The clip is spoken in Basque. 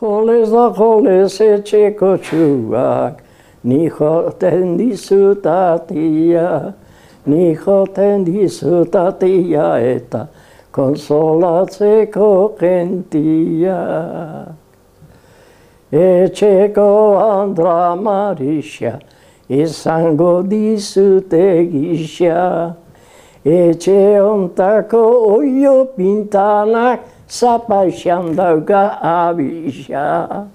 Jolez da jolez etxeko txuak, ni joten dizutatia, ni joten dizutatia eta konsolatzeko gentia. Etxeko andra marixia, izango dizute gisa. Etxe ontako oio pintanak, zapaixan dauka abisa.